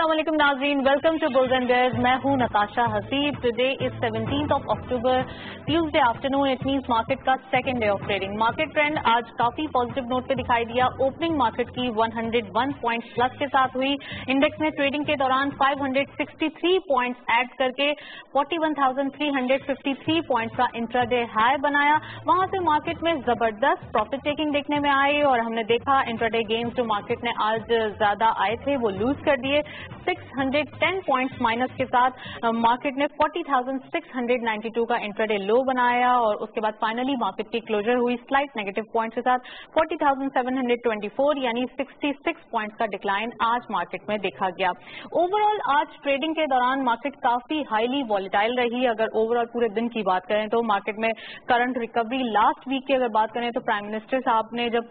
असलम नाजरीन welcome to bulls bears मैं हूँ Natasha Haseeb. Today is 17th of October Tuesday afternoon it means market का second day of trading market trend आज काफ़ी positive note पे दिखाई दिया। ओपनिंग मार्केट की 101 पॉइंट्स प्लस के साथ हुई। इंडेक्स ने ट्रेडिंग के दौरान 563 पॉइंट्स ऐड करके 41,353 पॉइंट्स का इंट्राडे हाई बनाया। वहाँ से मार्केट में ज़बरदस्त प्रॉफिट टेकिंग देखने में आई और हमने देखा इंट्राडे गेम्स जो मार्केट ने आज ज़्यादा आए थे वो लूज कर दिए। 610 पॉइंट्स माइनस के साथ मार्केट ने 40,692 का इंट्राडे लो बनाया और उसके बाद फाइनली मार्केट की क्लोजर हुई स्लाइट नेगेटिव पॉइंट्स के साथ 40,724 यानी 66 पॉइंट्स का डिक्लाइन आज मार्केट में देखा गया। ओवरऑल आज ट्रेडिंग के दौरान मार्केट काफ़ी हाईली वॉलिटाइल रही। अगर ओवरऑल पूरे दिन की बात करें तो मार्केट में करंट रिकवरी लास्ट वीक की अगर बात करें तो प्राइम मिनिस्टर साहब ने जब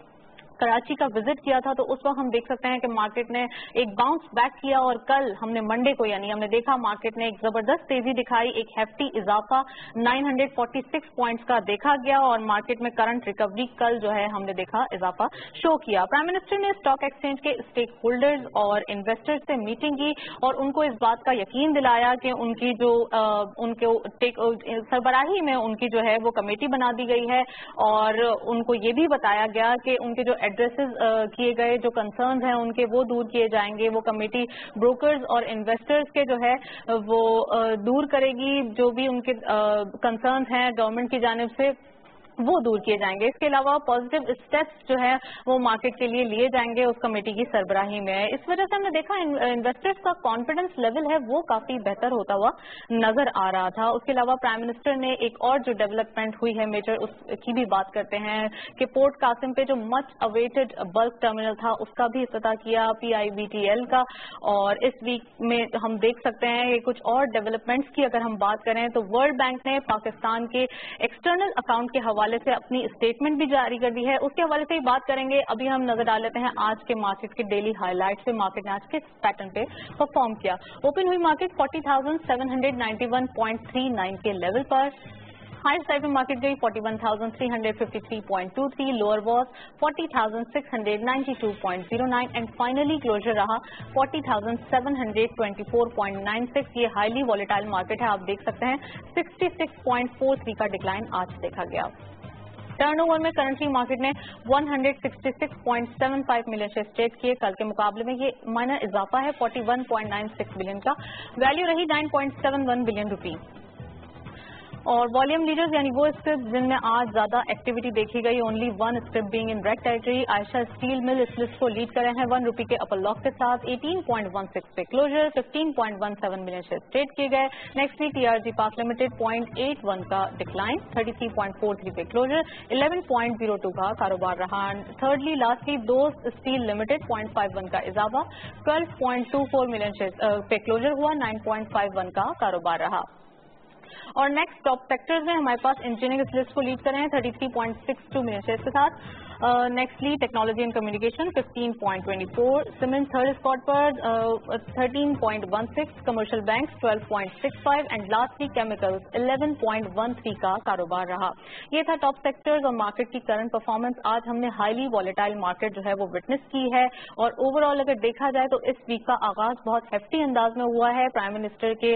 कराची का विज़िट किया था तो उस वक्त हम देख सकते हैं कि मार्केट ने एक बाउंस बैक किया और कल हमने मंडे को, यानी हमने देखा मार्केट ने एक ज़बरदस्त तेज़ी दिखाई, एक हेफ्टी इजाफा 946 पॉइंट्स का देखा गया और मार्केट में करंट रिकवरी कल जो है हमने देखा इजाफा शो किया। प्राइम मिनिस्टर ने स्टॉक एक्सचेंज के स्टेक होल्डर्स और इन्वेस्टर्स से मीटिंग की और उनको इस बात का यकीन दिलाया कि उनकी जो उनके सरबराही में उनकी जो है वो कमेटी बना दी गई है और उनको ये भी बताया गया कि उनके जो एड्रेसेस किए गए जो कंसर्न हैं उनके, वो दूर किए जाएँगे। वो कमेटी ब्रोकर्स और इन्वेस्टर्स के जो है, वो दूर करेगी जो भी उनके कंसर्न हैं गवर्नमेंट की जानब से। वो दूर किए जाएँगे। इसके अलावा पॉजिटिव स्टेप्स जो है, वो मार्केट के लिए लिए जाएँगे उस कमेटी की सरबराही में। इस वजह से हमने देखा इन्वेस्टर्स का कॉन्फिडेंस लेवल है, वो काफ़ी बेहतर होता हुआ नज़र आ रहा था। उसके अलावा प्राइम मिनिस्टर ने एक और जो डेवलपमेंट हुई है मेजर उसकी भी बात करते हैं कि पोर्ट कासिम पे जो मच अवेटेड बल्क टर्मिनल था, उसका भी इफ्तः किया पीआईबीटीएल का। और इस वीक में हम देख सकते हैं कि कुछ और डेवलपमेंट्स की अगर हम बात करें तो वर्ल्ड बैंक ने पाकिस्तान के एक्सटर्नल अकाउंट के हवाले हवाले से अपनी स्टेटमेंट भी जारी कर दी है। उसके हवाले से ही बात करेंगे। अभी हम नज़र डाल लेते हैं आज के मार्केट के डेली हाईलाइट से। मार्केट ने आज किस पैटर्न पे परफॉर्म किया? ओपन हुई मार्केट 40,791.39 के लेवल पर। हाईएस्ट साइड में मार्केट गई 41,353.23 lower was 40,692.09 and finally closure रहा 40,724.96 ये हाईली वॉलेटाइल मार्केट है। आप देख सकते हैं 66.43 का डिक्लाइन आज देखा गया। टर्नओवर में करंटली मार्केट ने 166.75 मिलियन शेयर ट्रेड किए। कल के मुकाबले में ये माइनर इजाफा है 41.96 बिलियन का। वैल्यू रही 9.71 बिलियन रुपी और वॉल्यूम लीडर्स यानी वो स्क्रिप्ट जिनमें आज ज़्यादा एक्टिविटी देखी गई only one script being in red territory Ayesha steel mill इस लिस्ट को लीड कर रहे हैं वन रुपी के अपर लॉक के साथ 18.16 पे क्लोजर 15.17 मिलियन शेयर ट्रेड किए गए। Next week TRG park limited 0.81 का डिक्लाइन 33.43 पे क्लोजर 11.02 का कारोबार रहा। Thirdly lastly Dost steel limited 0.51 का इजाफा 12.24 मिलियन शेयर पे क्लोजर हुआ 9.51 का कारोबार रहा। और नेक्स्ट टॉप सेक्टर्स में हमारे पास इंजीनियरिंग इस लिस्ट को लीड कर रहे हैं thirty three point six two minute के साथ। Nextly technology and communication 15.24 cement third spot पर uh, 13.16 commercial bank 12.65 and lastly chemicals 11.13 का कारोबार रहा ये था टॉप सेक्टर्स और मार्केट की करंट परफॉर्मेंस आज हमने हाईली वॉलेटाइल मार्केट जो है वो विटनेस की है और ओवरऑल अगर देखा जाए तो इस वीक का आगाज़ बहुत हेफ्टी अंदाज में हुआ है प्राइम मिनिस्टर के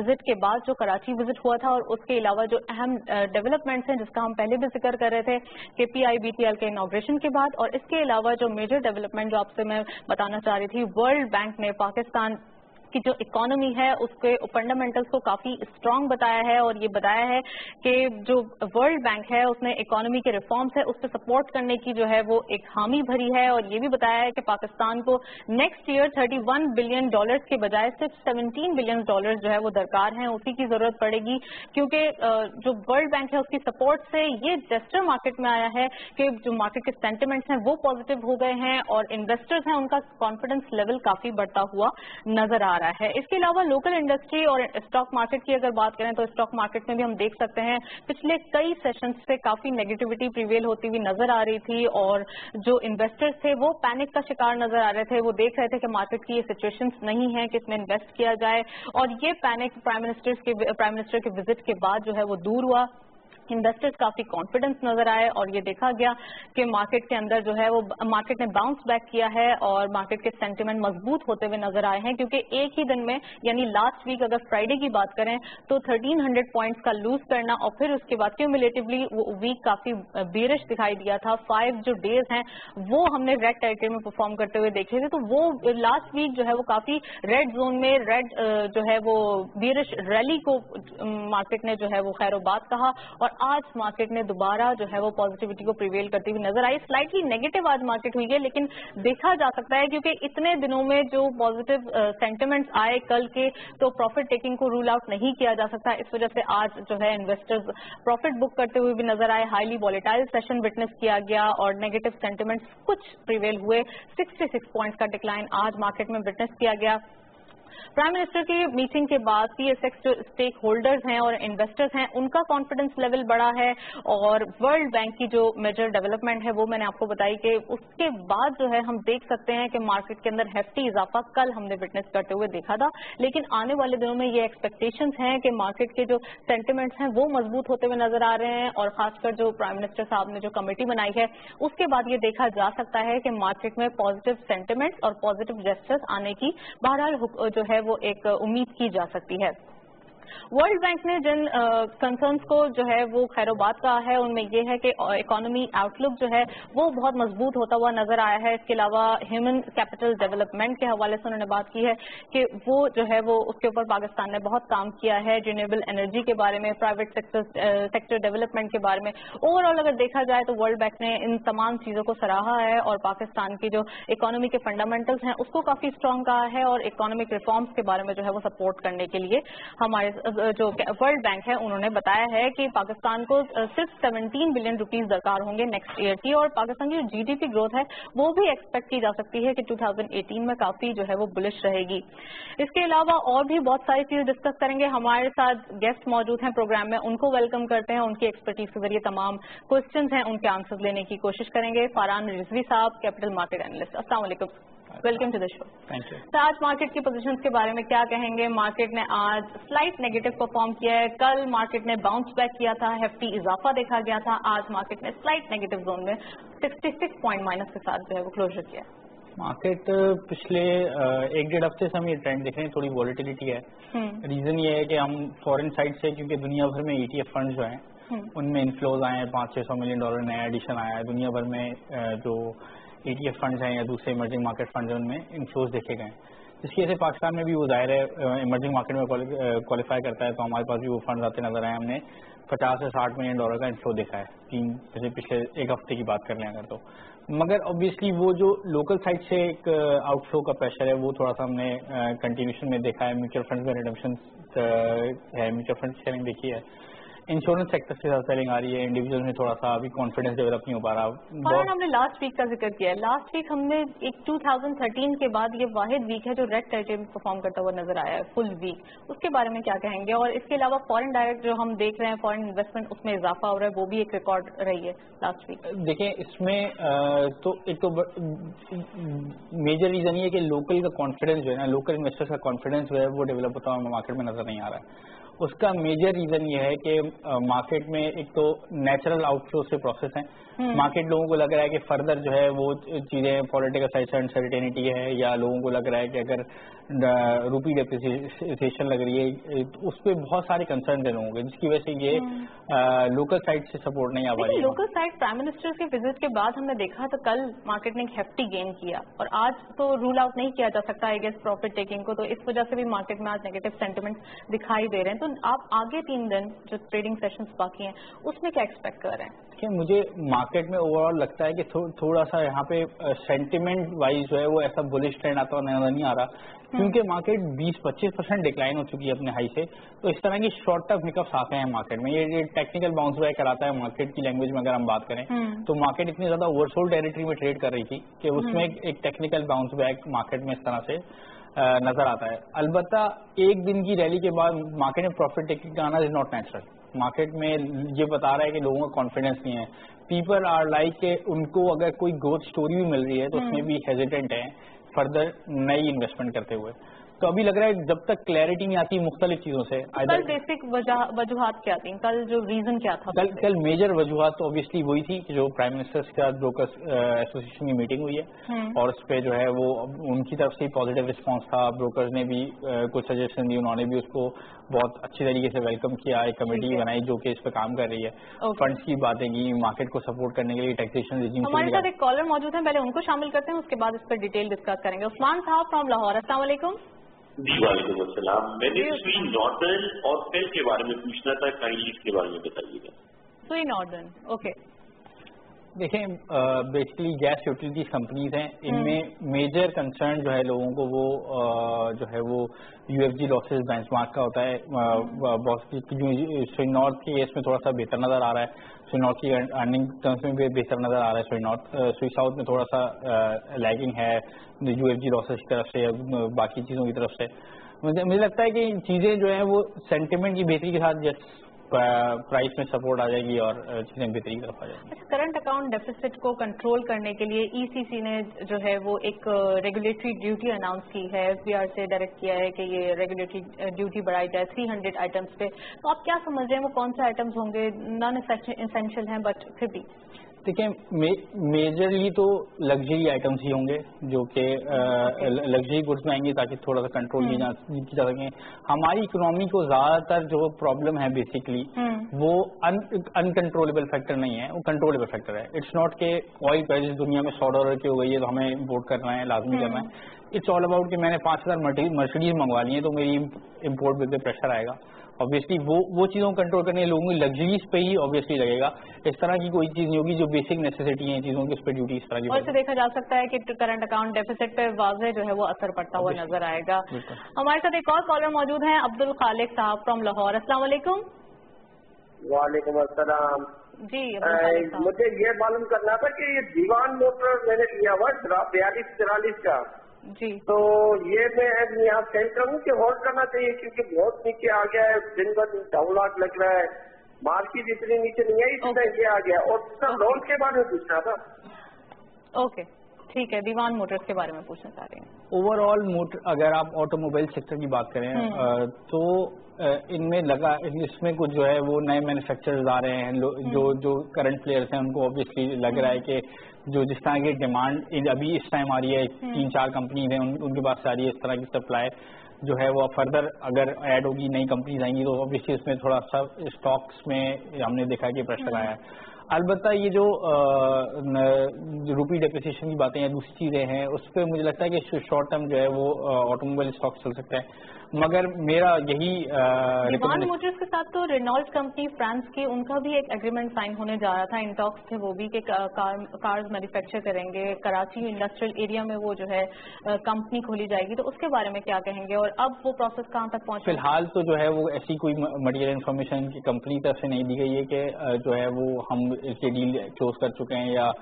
विज़िट के बाद जो कराची विज़िट हुआ था और उसके अलावा जो अहम डेवलपमेंट्स हैं जिसका हम पहले भी ज़िक्र कर रहे थे कि पीआई बीपीएल के इनाग्रेशन के बाद और इसके अलावा जो मेजर डेवलपमेंट जो आपसे मैं बताना चाह रही थी वर्ल्ड बैंक ने पाकिस्तान की जो इकोनॉमी है, उसके फंडामेंटल्स को काफ़ी स्ट्रांग बताया है और ये बताया है कि जो वर्ल्ड बैंक है, उसने इकोनॉमी के रिफॉर्म्स है उस पर सपोर्ट करने की जो है, वो एक हामी भरी है और ये भी बताया है कि पाकिस्तान को नेक्स्ट ईयर 31 बिलियन डॉलर्स के बजाय सिर्फ़ 17 बिलियन डॉलर्स जो है, वो दरकार हैं। उसी की ज़रूरत पड़ेगी क्योंकि जो वर्ल्ड बैंक है, उसकी सपोर्ट से ये जेस्टर मार्केट में आया है कि जो मार्केट के सेंटिमेंट्स हैं, वो पॉजिटिव हो गए हैं और इन्वेस्टर्स हैं, उनका कॉन्फिडेंस लेवल काफ़ी बढ़ता हुआ नज़र आ रहा है इसके अलावा लोकल इंडस्ट्री और स्टॉक मार्केट की अगर बात करें तो स्टॉक मार्केट में भी हम देख सकते हैं, पिछले कई सेशंस से काफ़ी नेगेटिविटी प्रिवेल होती हुई नज़र आ रही थी और जो इन्वेस्टर्स थे वो पैनिक का शिकार नज़र आ रहे थे। वो देख रहे थे कि मार्केट की ये सिचुएशन नहीं है कि इसमें इन्वेस्ट किया जाए। और ये पैनिक प्राइम मिनिस्टर के प्राइम मिनिस्टर के विज़िट के बाद जो है वो दूर हुआ। इन्वेस्टर्स काफ़ी कॉन्फिडेंस नज़र आए और ये देखा गया कि मार्केट के अंदर जो है वो मार्केट ने बाउंस बैक किया है और मार्केट के सेंटिमेंट मज़बूत होते हुए नज़र आए हैं क्योंकि एक ही दिन में, यानी लास्ट वीक अगर फ्राइडे की बात करें तो 1300 पॉइंट्स का लूज करना और फिर उसके बाद क्यूमुलेटिवली वो वीक काफ़ी बेरिश दिखाई दिया था। फाइव जो डेज़ हैं, वो हमने रेड टेरिटरी में परफॉर्म करते हुए देखे थे। तो वो लास्ट वीक जो है वो काफ़ी रेड जोन में रेड जो है वो बेरिश रैली को मार्केट ने जो है वो खैरोबाद कहा और आज मार्केट ने दोबारा जो है वो पॉजिटिविटी को प्रिवेल करती हुई नज़र आई। स्लाइटली नेगेटिव आज मार्केट हुई है, लेकिन देखा जा सकता है क्योंकि इतने दिनों में जो पॉजिटिव सेंटिमेंट्स आए कल के तो प्रॉफिट टेकिंग को रूल आउट नहीं किया जा सकता। इस वजह से आज जो है इन्वेस्टर्स प्रॉफिट बुक करते हुए भी नज़र आए। हाईली वॉलेटाइल सेशन विटनेस किया गया और नेगेटिव सेंटिमेंट्स कुछ प्रिवेल हुए। 66 पॉइंट्स का डिक्लाइन आज मार्केट में विटनेस किया गया। प्राइम मिनिस्टर की मीटिंग के बाद पीएसएक्स जो स्टेक होल्डर्स हैं और इन्वेस्टर्स हैं, उनका कॉन्फिडेंस लेवल बढ़ा है और वर्ल्ड बैंक की जो मेजर डेवलपमेंट है वो मैंने आपको बताई कि उसके बाद जो है हम देख सकते हैं कि मार्केट के अंदर हेफ्टी इजाफा कल हमने विटनेस करते हुए देखा था। लेकिन आने वाले दिनों में ये एक्सपेक्टेशंस हैं कि मार्केट के जो सेंटिमेंट्स हैं वो मज़बूत होते हुए नज़र आ रहे हैं और खासकर जो प्राइम मिनिस्टर साहब ने जो कमेटी बनाई है, उसके बाद ये देखा जा सकता है कि मार्केट में पॉजिटिव सेंटिमेंट्स और पॉजिटिव जेस्टर्स आने की बहरहाल जो है वो एक उम्मीद की जा सकती है। वर्ल्ड बैंक ने जिन कंसर्न्स को जो है वो खैरोबाद कहा है, उनमें ये है कि इकोनॉमी आउटलुक जो है वो बहुत मज़बूत होता हुआ नज़र आया है। इसके अलावा ह्यूमन कैपिटल डेवलपमेंट के हवाले से उन्होंने बात की है कि वो जो है वो उसके ऊपर पाकिस्तान ने बहुत काम किया है रिन्यूएबल एनर्जी के बारे में प्राइवेट सेक्टर सेक्टर डेवलपमेंट के बारे में। ओवरऑल अगर देखा जाए तो वर्ल्ड बैंक ने इन तमाम चीज़ों को सराहा है और पाकिस्तान की जो इकोनॉमी के फंडामेंटल्स हैं उसको काफ़ी स्ट्रांग कहा है और इकोनॉमिक रिफॉर्म्स के बारे में जो है वो सपोर्ट करने के लिए हमारे जो वर्ल्ड बैंक है, उन्होंने बताया है कि पाकिस्तान को सिर्फ़ 17 बिलियन रुपीस दरकार होंगे नेक्स्ट ईयर की और पाकिस्तान की जो जीडीपी ग्रोथ है, वो भी एक्सपेक्ट की जा सकती है कि 2018 में काफ़ी जो है वो बुलिश रहेगी। इसके अलावा और भी बहुत सारी चीज़ें डिस्कस करेंगे। हमारे साथ गेस्ट मौजूद हैं प्रोग्राम में, उनको वेलकम करते हैं। उनकी एक्सपर्टीज के ज़रिए तमाम क्वेश्चन हैं, उनके आंसर लेने की कोशिश करेंगे। फारान रिजवी साहब कैपिटल मार्केट एनालिस्ट असला welcome to the show thank you तो आज मार्केट की पोजीशंस के बारे में क्या कहेंगे? मार्केट ने आज स्लाइट नेगेटिव परफॉर्म किया है। कल मार्केट ने बाउंस बैक किया था। हेफ्टी इजाफा देखा गया था। आज मार्केट ने स्लाइट नेगेटिव जोन में 66 पॉइंट माइनस के साथ जो है वो क्लोजर किया मार्केट पिछले एक डेढ़ हफ़्ते से हम ये ट्रेंड देख रहे हैं। थोड़ी वॉलिटिलिटी है। रीजन ये है कि हम फॉरेन साइड से क्योंकि दुनिया भर में ईटीएफ फंड जो हैं उनमें इन्फ्लोज आए हैं। पाँच छह सौ मिलियन डॉलर नया एडिशन आया है। दुनिया भर में जो ईटीएफ फंड्स हैं या दूसरे इमर्जिंग मार्केट फंड हैं, उनमें इन्फ्लोज देखे गए जिसकी वजह से पाकिस्तान में भी वो ज़ाहिर है इमर्जिंग मार्केट में क्वालिफाई करता है तो हमारे पास भी वो फंड आते नज़र आए हमने पचास से साठ मिलियन डॉलर का इन्फ्लो देखा है। तीन, जैसे पिछले एक हफ़्ते की बात कर लें अगर तो। मगर ऑब्वियसली वो जो लोकल साइड से एक आउटफ्लो का प्रेशर है, वो थोड़ा सा हमने कंटिन्यूशन में देखा है। म्यूचुअल फंड में रिडम्पशन है। म्यूचुअल फंड शेयरिंग देखी है। इंश्योरेंस सेक्टर से ज़्यादा सेलिंग आ रही है इंडिविजुअल में थोड़ा सा अभी कॉन्फिडेंस डेवलप नहीं हो पा रहा। और हमने लास्ट वीक का ज़िक्र किया है। लास्ट वीक हमने एक 2013 के बाद ये वाहिद वीक है जो रेड टेरिटरी में परफॉर्म करता हुआ नज़र आया है फुल वीक उसके बारे में क्या कहेंगे? और इसके अलावा फॉरन डायरेक्ट जो हम देख रहे हैं फॉरन इन्वेस्टमेंट उसमें इजाफा हो रहा है वो भी एक रिकॉर्ड रही है लास्ट वीक देखिए इसमें तो एक तो मेजर रीजन ये कि लोकल का कॉन्फिडेंस जो है ना लोकल इन्वेस्टर्स का कॉन्फिडेंस जो है वो डेवलप होता हुआ मार्केट में नज़र नहीं आ रहा है। उसका मेजर रीजन ये है कि मार्केट में एक तो नेचुरल आउटफ्लो से प्रोसेस है। मार्केट लोगों को लग रहा है कि फर्दर जो है वो चीज़ें पॉलिटिकल साइड अनसर्टेनिटी है या लोगों को लग रहा है कि अगर रूपी डेप्रिसिएशन लग रही है तो उस पर बहुत सारे कंसर्न है लोगों के जिसकी वजह से ये लोकल साइड से सपोर्ट नहीं आ पा रही लोकल साइड प्राइम मिनिस्टर के विज़िट के बाद हमने देखा तो कल मार्केट ने एक हेफ्टी गेन किया और आज तो रूल आउट नहीं किया जा सकता आई गेस प्रॉफिट टेकिंग को तो इस वजह से भी मार्केट में आज नेगेटिव सेंटिमेंट दिखाई दे रहे हैं। तो आप आगे तीन दिन जो ट्रेडिंग सेशंस बाकी हैं उसमें क्या एक्सपेक्ट कर रहे हैं? कि मुझे मार्केट में ओवरऑल लगता है कि थो, थोड़ा सा यहाँ पे सेंटिमेंट वाइज जो है वो ऐसा बुलिश ट्रेंड आता हुआ नज़र नहीं आ रहा। क्योंकि मार्केट 20-25 परसेंट डिक्लाइन हो चुकी है अपने हाई से। तो इस तरह की शॉर्ट टर्म हिकअप्स आते हैं मार्केट में। ये, ये टेक्निकल बाउंस बैक कराता है मार्केट की लैंग्वेज में अगर हम बात करें। तो मार्केट इतनी ज़्यादा ओवरसोल्ड टेरिटरी में ट्रेड कर रही थी कि उसमें एक टेक्निकल बाउंस बैक मार्केट में इस तरह से नज़र आता है। अलबत्ता एक दिन की रैली के बाद मार्केट में प्रॉफिट टेकिंग आना इज़ नॉट नेचुरल मार्केट में ये बता रहा है कि लोगों का कॉन्फिडेंस नहीं है। पीपल आर लाइक के उनको अगर कोई ग्रोथ स्टोरी भी मिल रही है तो उसमें भी हेजिटेंट है फर्दर नई इन्वेस्टमेंट करते हुए। तो अभी लग रहा है जब तक क्लैरिटी नहीं आती मुख्तलिफ़ चीज़ों से कल बेसिक वजूहत क्या थी? कल जो रीजन क्या था? कल कल मेजर वजूहत तो ऑब्वियसली वही थी कि जो प्राइम मिनिस्टर्स का ब्रोकर्स एसोसिएशन की मीटिंग हुई है। हम्म। और उस पर जो है वो उनकी तरफ़ से पॉजिटिव रिस्पॉन्स था। ब्रोकर्स ने भी कुछ सजेशन दी उन्होंने भी उसको बहुत अच्छी तरीके से वेलकम किया। एक कमेटी बनाई जो कि इस पर काम कर रही है। फंड्स की बातें की मार्केट को सपोर्ट करने के लिए टैक्सेशन रिजीम हमारे साथ एक कॉलर मौजूद है पहले उनको शामिल करते हैं उसके बाद इस पर डिटेल डिस्कस करेंगे। उस्मान साहब फ्रॉम लाहौर असला जी वालेकुम असलम मैंने स्वी नॉर्दर्न और पेल के बारे में पूछना था काइंडली इसके बारे में बताइएगा। स्वी नॉर्दर्न ओके। देखें बेसिकली गैस यूटिलिटीज कंपनीज़ हैं। इनमें मेजर हम्म। कंसर्न जो है लोगों को वो आ, जो है वो यूएफजी लॉसेस बेंचमार्क का होता है। बहुत नॉर्थ के केस में थोड़ा सा बेहतर नज़र आ रहा है। सुई नॉर्थ की अर्निंग टर्म्स में भी बेहतर नज़र आ रहा है सुई नॉर्थ सुई साउथ में थोड़ा सा लैगिंग है यूएफजी लॉसेस की तरफ़ से बाकी चीज़ों की तरफ़ से। मुझे मुझे लगता है कि चीज़ें जो है वो सेंटिमेंट की बेहतरी के साथ प्राइस में सपोर्ट आ जाएगी और चीज़ें बेहतरी की तरफ़ आ जाएगी करंट अकाउंट डेफिसिट को कंट्रोल करने के लिए ईसीसी e ने जो है वो एक रेगुलेटरी ड्यूटी अनाउंस की है। एफबीआर से डायरेक्ट किया है कि ये रेगुलेटरी ड्यूटी बढ़ाई जाए 300 आइटम्स पे। तो आप क्या समझ रहे हैं वो कौन से आइटम्स होंगे? नॉन इसेंशियल हैं बट फिर भी। देखिए मे, मेजरली तो लग्जरी आइटम्स ही होंगे जो कि लग्जरी गुड्स में आएँगे ताकि थोड़ा सा कंट्रोल की जा हम्म। जा सके। हमारी इकोनॉमी को ज़्यादातर जो प्रॉब्लम है बेसिकली हम्म। वो अनकंट्रोलेबल फैक्टर नहीं है वो कंट्रोलेबल फैक्टर है। इट्स नॉट के ऑयल प्राइस दुनिया में सौ डॉलर की हो गई है तो हमें इम्पोर्ट करना है लाजमी करना है। इट्स ऑल अबाउट कि मैंने पाँच हज़ार मर्सिडीज मंगवा ली है तो मेरी इम्पोर्ट पे प्रेशर आएगा। ऑब्वियसली वो वो चीज़ों को कंट्रोल करने लोगों की लग्जरीज पे ही ऑब्वियसली लगेगा। इस तरह की कोई चीज़ नहीं होगी जो बेसिक नेसेसिटी है चीज़ों की उस पर ड्यूटी इस तरह की और से देखा जा सकता है कि करंट अकाउंट डेफिसिट पे वाजे जो है वो असर पड़ता हुआ नज़र आएगा। हमारे साथ एक और कॉलर मौजूद है अब्दुल खालिक साहब फ्रॉम लाहौर। असला वालेकुम। असलम जी मुझे ये मालूम करना था कि ये दीवान मोटर मैंने लिया हुआ बयालीस तिरालीस का। जी। तो ये मैं यहाँ सेल हूँ कि होल्ड करना चाहिए क्योंकि बहुत नीचे आ गया है दिन भर डाउनलाट लग रहा है। मार्केट इतनी नीचे नहीं आई इतना ये आ गया। और लोन के बारे में पूछना था। ओके ठीक है दीवान मोटर्स के बारे में पूछना चाह रहे हैं। ओवरऑल मोटर अगर आप ऑटोमोबाइल सेक्टर की बात करें हम्म। तो इनमें लगा इसमें कुछ जो है वो नए मैन्युफैक्चरर्स आ रहे हैं जो हम्म। जो करंट प्लेयर्स हैं उनको ऑब्वियसली लग रहा है हम्म। कि जो जिस तरह की डिमांड अभी इस टाइम आ रही है हम्म। तीन चार कंपनी हैं उन, उनके पास आ रही है इस तरह की सप्लाई जो है वो फर्दर अगर ऐड होगी नई कंपनीज़ आएँगी तो ऑब्वियसली इसमें थोड़ा सा स्टॉक्स में हमने देखा कि प्रेशर आया है अलबत्ता ये जो रूपी डेप्रिसिएशन की बातें हैं दूसरी चीज़ें हैं उस पर मुझे लगता है कि शॉर्ट टर्म जो है वो ऑटोमोबाइल स्टॉक चल सकता है। मगर मेरा यही विमान मोटर्स के साथ तो रेनॉल्ट कंपनी फ्रांस की उनका भी एक एग्रीमेंट साइन होने जा रहा था इंटॉक्स थे वो भी कि कार, कार्स मैन्युफैक्चर करेंगे। कराची इंडस्ट्रियल एरिया में वो जो है कंपनी खोली जाएगी। तो उसके बारे में क्या कहेंगे? और अब वो प्रोसेस कहाँ तक पहुँचे फ़िलहाल तो जो है वो ऐसी कोई मटेरियल इन्फॉर्मेशन की कंपनी तरफ़ से नहीं दी गई है कि जो है वो हम इसके डील क्लोज कर चुके हैं या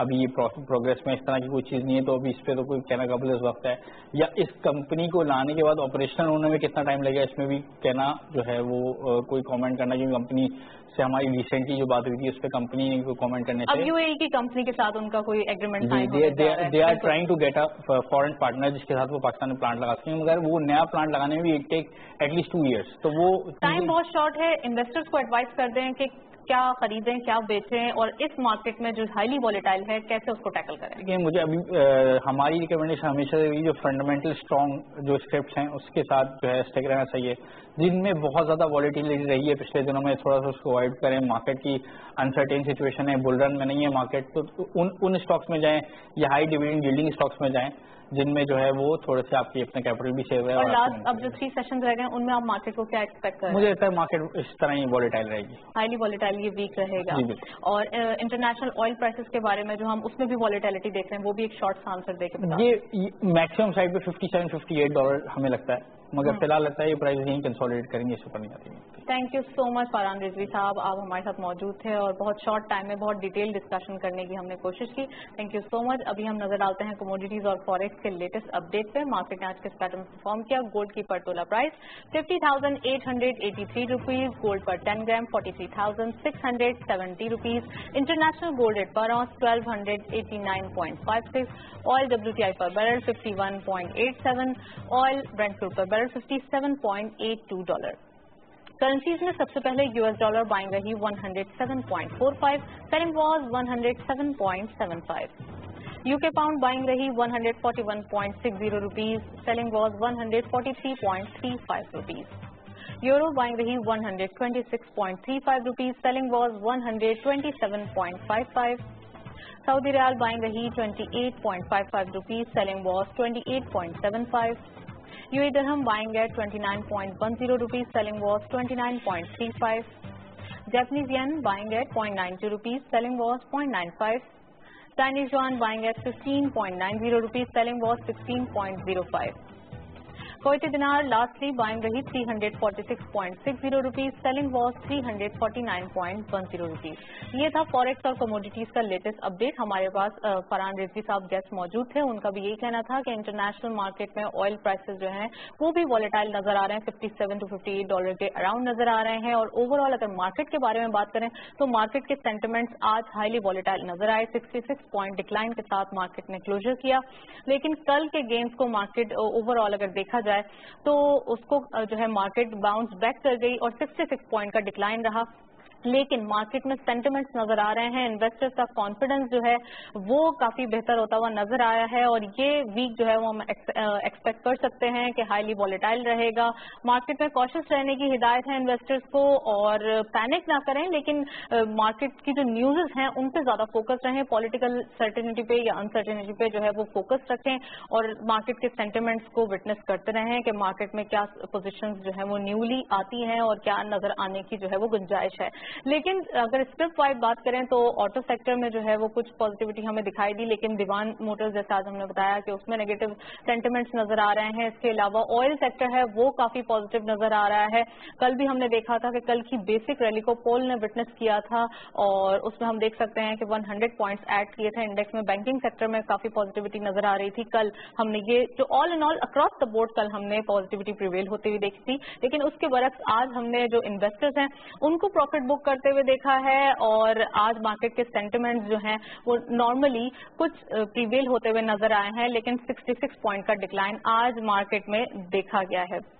अभी ये प्रोग्रेस में इस तरह की कोई चीज़ नहीं है तो अभी इस पर तो कोई कहना काबिल वक्त है। या इस कंपनी को लाने के बाद ऑपरेशन होने में कितना टाइम लगेगा इसमें भी कहना जो है वो कोई कमेंट करना क्योंकि कंपनी से हमारी रिसेंटली जो बात हुई थी उस पर कंपनी ने कोई कमेंट करने से यूएई की कंपनी के साथ उनका कोई agreement they are trying to get a foreign partner जिसके साथ वो पाकिस्तान में प्लांट लगा सकते हैं मगर वो नया प्लांट लगाने में भी it take at least two years तो वो टाइम बहुत शॉर्ट है। इन्वेस्टर्स को एडवाइस कर दें कि क्या खरीदें क्या बेचें और इस मार्केट में जो हाईली वॉलेटाइल है कैसे उसको टैकल करें? देखिए मुझे अभी आ, हमारी रिकमेंडेशन हमेशा से जो फंडामेंटल स्ट्रॉन्ग जो स्क्रिप्ट हैं उसके साथ जो है स्टेक रहना चाहिए। जिनमें बहुत ज़्यादा वॉलिटिलिटी रही है पिछले दिनों में थोड़ा सा उसको अवॉइड करें। मार्केट की अनसर्टेन सिचुएशन है बुलरन में नहीं है मार्केट तो उन उन स्टॉक्स में जाएँ या हाई डिविडेंड बिल्डिंग स्टॉक्स में जाएँ। जिनमें जो है वो थोड़े से आपकी अपने कैपिटल भी सेव है और लास्ट अब जो थ्री सेशन रह गए उनमें आप मार्केट को क्या एक्सपेक्ट करें मुझे लगता है मार्केट इस तरह ही वॉलीटाइल रहेगी। हाईली वॉलेटाइल ये वीक रहेगा। और इंटरनेशनल ऑयल प्राइसेस के बारे में जो हम उसमें भी वॉलीटैलिटी देख रहे हैं वो भी एक शॉर्ट आंसर देखें ये मैक्सिमम साइड पे 57 58 डॉलर हमें लगता है। मगर हम्म। फ़िलहाल लगता है ये प्राइस यहीं कंसोलिडेट करेंगे इससे ऊपर नहीं आती। Thank you so much Farhan Rizvi साहब। आप हमारे साथ मौजूद थे और बहुत शॉर्ट टाइम में बहुत डिटेल डिस्कशन करने की हमने कोशिश की। थैंक यू सो मच अभी हम नज़र डालते हैं कमोडिटीज और फॉरेक्स के लेटेस्ट अपडेट पे। मार्केट ने आज किस पैटर्न परफॉर्म किया? गोल्ड की per tola price fifty thousand eight hundred eighty three rupees gold per ten gram forty three thousand six hundred seventy rupees international gold rate per ounce twelve hundred eighty nine point five six oil W per barrel fifty one point eight seven oil brent per eight two dollar currencies में सबसे पहले US dollar buying रही 107.45 selling was 107.75 UK pound buying रही 141.60 rupees selling was 143.35 rupees euro buying रही 126.35 rupees selling was 127.55 Saudi riyal buying रही 28.55 rupees selling was 28.75 UAE dirham buying at 29.10 point one zero rupees selling was twenty Japanese yen buying at point nine two rupees selling was point nine five Chinese yuan buying at fifteen point nine zero rupees selling was sixteen point zero five Kuwaiti dinar lastly buying rahi 346.60 rupees, selling was 349.10 rupees. ये था forex और commodities का latest update हमारे पास फरहान रिजवी साहब guest मौजूद थे। उनका भी यही कहना था कि इंटरनेशनल मार्केट में ऑयल प्राइसेस जो हैं वो भी वॉलेटाइल नज़र आ रहे हैं। 57 टू 58 डॉलर के अराउंड नज़र आ रहे हैं। और ओवरऑल अगर मार्केट के बारे में बात करें तो मार्केट के सेंटिमेंट्स आज हाईली वॉलेटाइल नज़र आए। 66 पॉइंट डिक्लाइन के साथ मार्केट ने क्लोजर किया। लेकिन कल के गेम्स को मार्केट ओवरऑल अगर देखा जाए तो उसको जो है मार्केट बाउंस बैक कर गई और 66 पॉइंट का डिक्लाइन रहा। लेकिन मार्केट में सेंटिमेंट्स नज़र आ रहे हैं। इन्वेस्टर्स का कॉन्फिडेंस जो है, वो काफ़ी बेहतर होता हुआ नज़र आया है और ये वीक जो है वो हम एक्सपेक्ट कर सकते हैं कि हाईली वॉलेटाइल रहेगा। मार्केट में कॉशियस रहने की हिदायत है इन्वेस्टर्स को और पैनिक ना करें, लेकिन मार्केट की जो न्यूज़ हैं, उन पर ज़्यादा फोकस रहें। पॉलिटिकल सर्टिनिटी पे या अनसर्टिनिटी पे जो है वो फोकस रखें और मार्केट के सेंटिमेंट्स को विटनेस करते रहें कि मार्केट में क्या पोजिशन जो है वो न्यूली आती हैं और क्या नज़र आने की जो है वो गुंजाइश है। लेकिन अगर स्क्रिप्ट वाइज बात करें तो ऑटो सेक्टर में जो है वो कुछ पॉजिटिविटी हमें दिखाई दी, लेकिन दीवान मोटर्स जैसे आज हमने बताया कि उसमें नेगेटिव सेंटिमेंट्स नज़र आ रहे हैं। इसके अलावा ऑयल सेक्टर है, वो काफ़ी पॉजिटिव नज़र आ रहा है। कल भी हमने देखा था कि कल की बेसिक रैली को पोल ने विटनेस किया था और उसमें हम देख सकते हैं कि 100 पॉइंट्स ऐड किए थे। इंडेक्स में बैंकिंग सेक्टर में काफ़ी पॉजिटिविटी नज़र आ रही थी। कल हमने ये जो all in all across the board कल हमने पॉजिटिविटी प्रिवेल होती हुई देखी थी। लेकिन उसके बरक्स आज हमने जो इन्वेस्टर्स हैं, उनको प्रॉफिट करते हुए देखा है और आज मार्केट के सेंटिमेंट्स जो हैं, वो नॉर्मली कुछ प्रीवेल होते हुए नज़र आए हैं, लेकिन 66 पॉइंट का डिक्लाइन आज मार्केट में देखा गया है।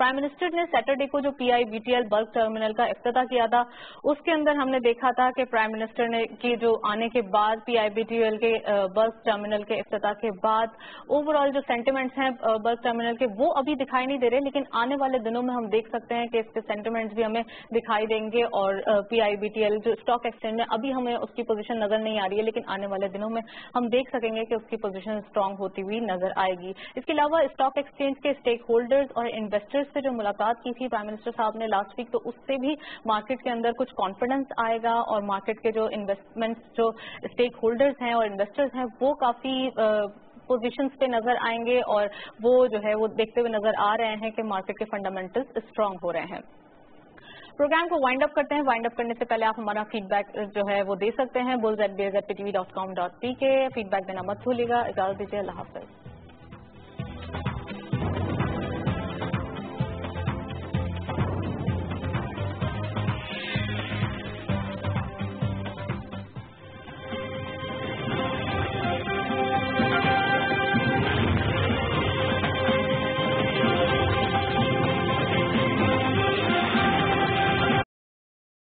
प्राइम मिनिस्टर ने सैटरडे को जो पीआईबीटीएल बल्क टर्मिनल का अफ्ताह किया था, उसके अंदर हमने देखा था कि प्राइम मिनिस्टर ने की जो आने के बाद पीआईबीटीएल के बल्क टर्मिनल के अफ्ताह के बाद ओवरऑल जो सेंटिमेंट्स हैं बल्क टर्मिनल के, वो अभी दिखाई नहीं दे रहे, लेकिन आने वाले दिनों में हम देख सकते हैं कि इसके सेंटिमेंट्स भी हमें दिखाई देंगे और पीआईबीटीएल जो स्टॉक एक्सचेंज में अभी हमें उसकी पोजिशन नज़र नहीं आ रही है, लेकिन आने वाले दिनों में हम देख सकेंगे कि उसकी पोजिशन स्ट्रांग होती हुई नज़र आएगी। इसके अलावा स्टॉक एक्सचेंज के स्टेक होल्डर्स और इन्वेस्टर्स से जो मुलाकात की थी प्राइम मिनिस्टर साहब ने लास्ट वीक तो उससे भी मार्केट के अंदर कुछ कॉन्फिडेंस आएगा और मार्केट के जो इन्वेस्टमेंट्स जो स्टेक होल्डर्स हैं और इन्वेस्टर्स हैं, वो काफ़ी पोजीशंस पे नज़र आएँगे और वो जो है, वो देखते हुए नज़र आ रहे हैं कि मार्केट के फंडामेंटल्स स्ट्रांग हो रहे हैं। प्रोग्राम को वाइंड अप करते हैं। वाइंड अप करने से पहले आप हमारा फीडबैक जो है, वो दे सकते हैं। Bulls at bears at T V dot com dot P K feedback देना मत भूलिएगा। इजाज़त दीजिए। अल्लाह हाफिज़।